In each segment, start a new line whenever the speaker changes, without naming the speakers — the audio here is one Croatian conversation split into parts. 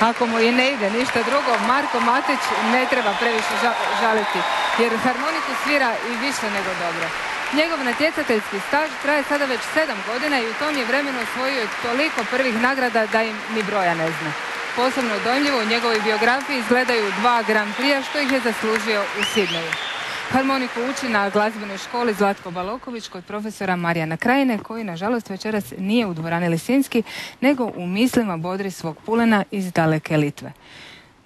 Ako mu i ne ide ništa drugo, Marko Matić ne treba previše žaliti, jer harmoniku svira i više nego dobro. Njegov natjecateljski staž traje sada već sedam godina i u tom je vremenu osvojio toliko prvih nagrada da im ni broja ne zna. Posebno dojmljivo u njegovoj biografiji izgledaju dva Grand Prix, što ih je zaslužio u Sidneju. Harmoniku uči na glazbenoj školi Zlatko Baloković kod profesora Marijana Krajine, koji nažalost večeras nije u dvorani Lisinski, nego u mislima bodri svog pulena iz daleke Litve.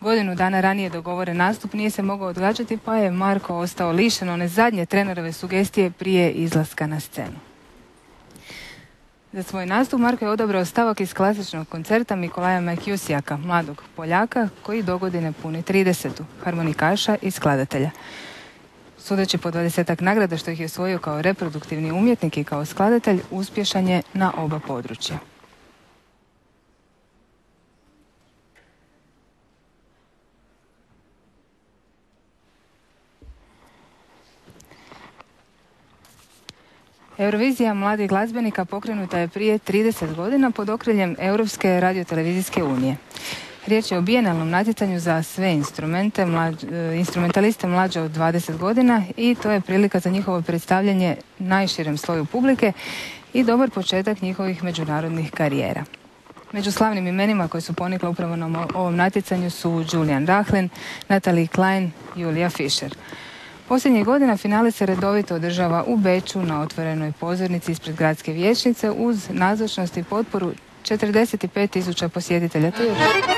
Godinu dana ranije dogovoren nastup nije se mogao odgađati, pa je Marko ostao lišen one zadnje trenerove sugestije prije izlaska na scenu. Za svoj nastup Marko je odabrao stavak iz klasičnog koncerta Mikolaja Majkjusijaka, mladog Poljaka, koji dogodine puni 30. harmonikaša i skladatelja. Sudeći po dvadesetak nagrada što ih je osvojio kao reproduktivni umjetnik i kao skladatelj, uspješan je na oba područja. Eurovizija mladih glazbenika pokrenuta je prije 30 godina pod okriljem Europske radiotelevizijske unije. Riječ je o bijenalnom natjecanju za sve instrumente, e, instrumentaliste mlađe od 20 godina i to je prilika za njihovo predstavljanje najširem sloju publike i dobar početak njihovih međunarodnih karijera. Među slavnim imenima koji su ponikla upravo na ovom natjecanju su Julian Rachlin, Natalie Klein, Julia Fischer. Posljednjih godina finale se redovito održava u Beču na otvorenoj pozornici ispred gradske vijećnice uz nazočnost i potporu 45 tisuća posjetitelja. Je...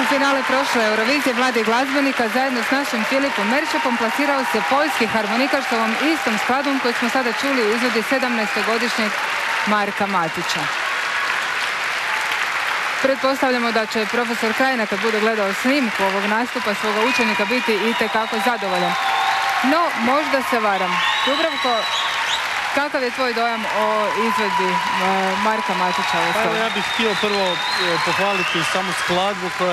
U finale prošle Eurovizije mladih glazbenika zajedno s našim Filipom Meršepom plasirao se poljski harmonikaš ovom istom skladom koju smo sada čuli u izvodi 17-godišnjeg Marka Matića. Pretpostavljamo da će profesor Krajina kad bude gledao snimku ovog nastupa svoga učenika biti itekako zadovoljan. No, možda se varam. Dubravko, kakav je tvoj dojam o izvedbi e, Marka Matića?
Pa ja bih htio prvo e, pohvaliti samu skladbu koja